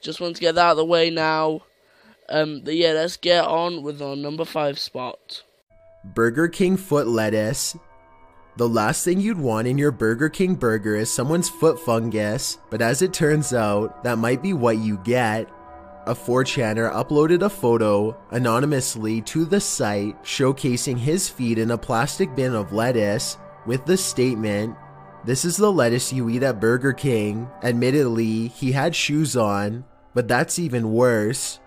Just want to get that out of the way now. Um, but yeah, let's get on with our number five spot. Burger King foot lettuce. The last thing you'd want in your Burger King burger is someone's foot fungus, but as it turns out, that might be what you get. A 4chaner uploaded a photo anonymously to the site showcasing his feet in a plastic bin of lettuce with the statement, This is the lettuce you eat at Burger King. Admittedly, he had shoes on, but that's even worse.